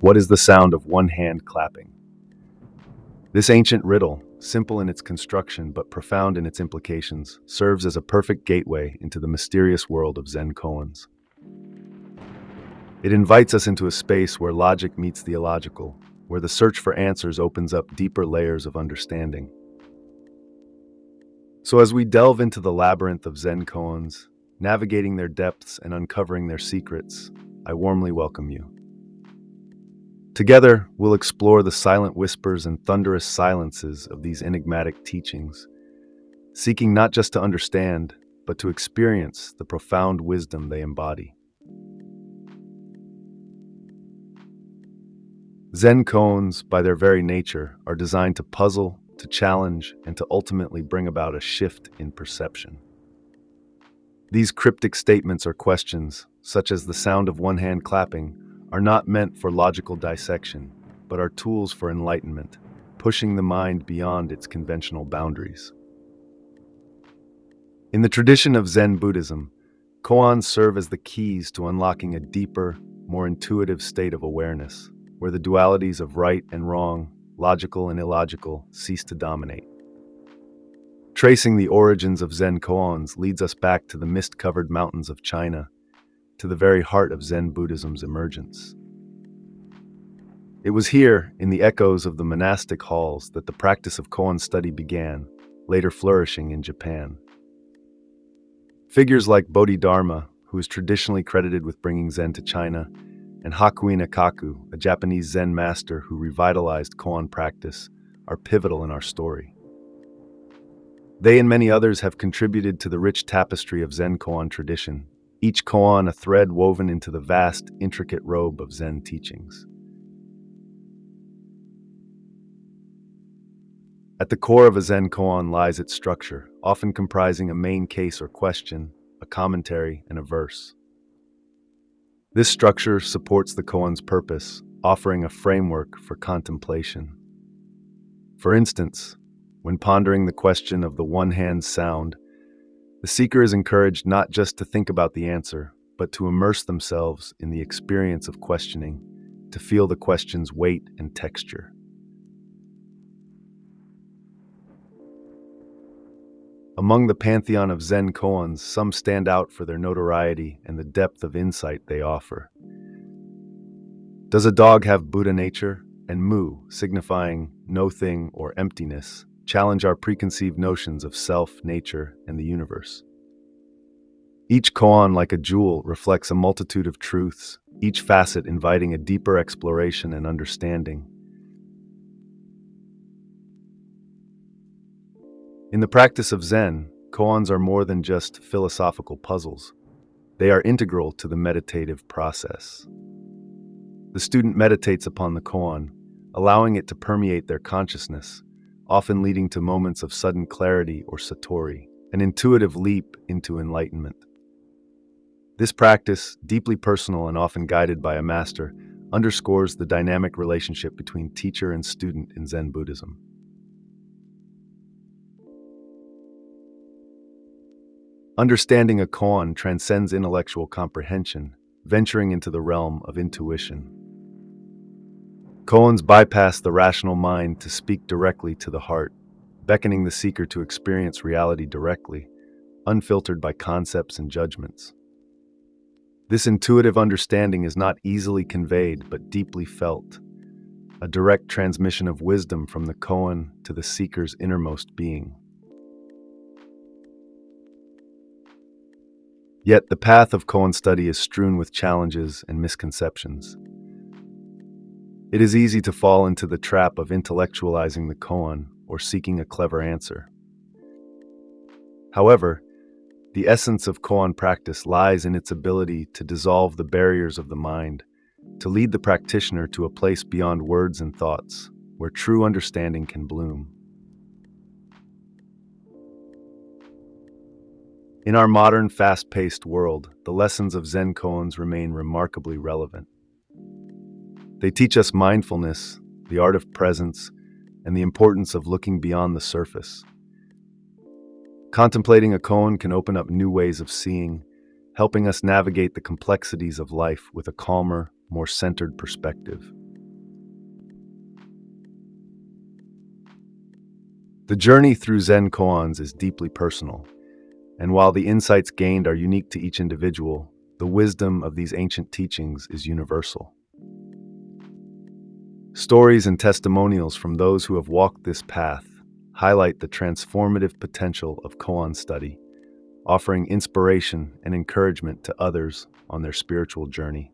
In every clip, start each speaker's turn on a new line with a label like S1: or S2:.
S1: What is the sound of one hand clapping? This ancient riddle, simple in its construction but profound in its implications, serves as a perfect gateway into the mysterious world of Zen koans. It invites us into a space where logic meets the illogical, where the search for answers opens up deeper layers of understanding. So as we delve into the labyrinth of Zen koans, navigating their depths and uncovering their secrets, I warmly welcome you. Together, we'll explore the silent whispers and thunderous silences of these enigmatic teachings, seeking not just to understand, but to experience the profound wisdom they embody. Zen koans, by their very nature, are designed to puzzle, to challenge, and to ultimately bring about a shift in perception. These cryptic statements or questions, such as the sound of one hand clapping, are not meant for logical dissection, but are tools for enlightenment, pushing the mind beyond its conventional boundaries. In the tradition of Zen Buddhism, koans serve as the keys to unlocking a deeper, more intuitive state of awareness, where the dualities of right and wrong, logical and illogical, cease to dominate. Tracing the origins of Zen koans leads us back to the mist-covered mountains of China, to the very heart of Zen Buddhism's emergence. It was here, in the echoes of the monastic halls, that the practice of koan study began, later flourishing in Japan. Figures like Bodhidharma, who is traditionally credited with bringing Zen to China, and Hakuin Ekaku, a Japanese Zen master who revitalized koan practice, are pivotal in our story. They and many others have contributed to the rich tapestry of Zen koan tradition, each koan a thread woven into the vast, intricate robe of Zen teachings. At the core of a Zen koan lies its structure, often comprising a main case or question, a commentary, and a verse. This structure supports the koan's purpose, offering a framework for contemplation. For instance, when pondering the question of the one hand sound, the seeker is encouraged not just to think about the answer, but to immerse themselves in the experience of questioning, to feel the question's weight and texture. Among the pantheon of Zen koans, some stand out for their notoriety and the depth of insight they offer. Does a dog have Buddha nature? And mu, signifying no thing or emptiness, challenge our preconceived notions of self, nature, and the universe. Each koan, like a jewel, reflects a multitude of truths, each facet inviting a deeper exploration and understanding. In the practice of Zen, koans are more than just philosophical puzzles. They are integral to the meditative process. The student meditates upon the koan, allowing it to permeate their consciousness, often leading to moments of sudden clarity or satori, an intuitive leap into enlightenment. This practice, deeply personal and often guided by a master, underscores the dynamic relationship between teacher and student in Zen Buddhism. Understanding a koan transcends intellectual comprehension, venturing into the realm of intuition. Koans bypass the rational mind to speak directly to the heart, beckoning the seeker to experience reality directly, unfiltered by concepts and judgments. This intuitive understanding is not easily conveyed but deeply felt, a direct transmission of wisdom from the koan to the seeker's innermost being. Yet the path of koan study is strewn with challenges and misconceptions. It is easy to fall into the trap of intellectualizing the koan or seeking a clever answer. However, the essence of koan practice lies in its ability to dissolve the barriers of the mind, to lead the practitioner to a place beyond words and thoughts, where true understanding can bloom. In our modern, fast paced world, the lessons of Zen koans remain remarkably relevant. They teach us mindfulness, the art of presence, and the importance of looking beyond the surface. Contemplating a koan can open up new ways of seeing, helping us navigate the complexities of life with a calmer, more centered perspective. The journey through Zen koans is deeply personal, and while the insights gained are unique to each individual, the wisdom of these ancient teachings is universal. Stories and testimonials from those who have walked this path highlight the transformative potential of koan study, offering inspiration and encouragement to others on their spiritual journey.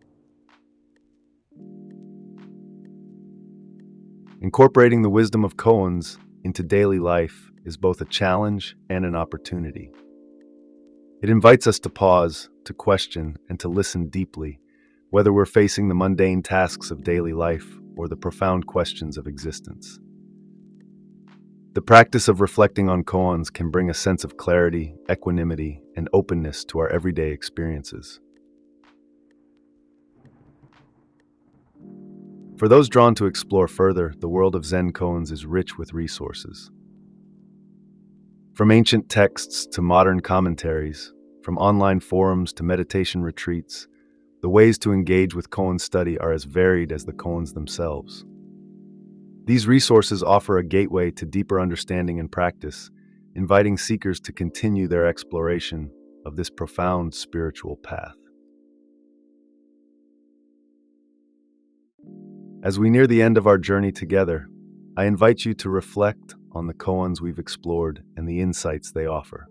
S1: Incorporating the wisdom of koans into daily life is both a challenge and an opportunity. It invites us to pause, to question, and to listen deeply, whether we're facing the mundane tasks of daily life or the profound questions of existence. The practice of reflecting on koans can bring a sense of clarity, equanimity, and openness to our everyday experiences. For those drawn to explore further, the world of Zen koans is rich with resources. From ancient texts to modern commentaries, from online forums to meditation retreats, the ways to engage with koan's study are as varied as the koans themselves. These resources offer a gateway to deeper understanding and practice, inviting seekers to continue their exploration of this profound spiritual path. As we near the end of our journey together, I invite you to reflect on the koans we've explored and the insights they offer.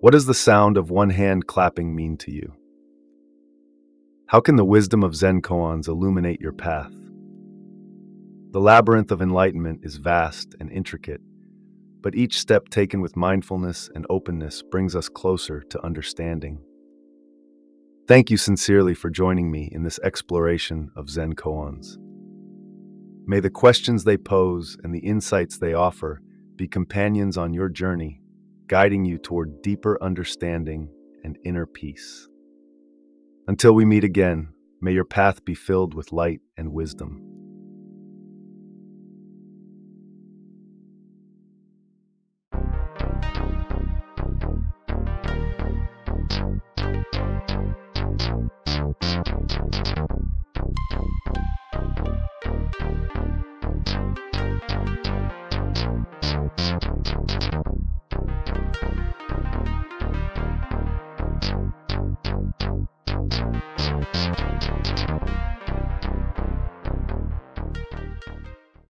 S1: What does the sound of one hand clapping mean to you? How can the wisdom of Zen koans illuminate your path? The labyrinth of enlightenment is vast and intricate, but each step taken with mindfulness and openness brings us closer to understanding. Thank you sincerely for joining me in this exploration of Zen koans. May the questions they pose and the insights they offer be companions on your journey, guiding you toward deeper understanding and inner peace. Until we meet again, may your path be filled with light and wisdom.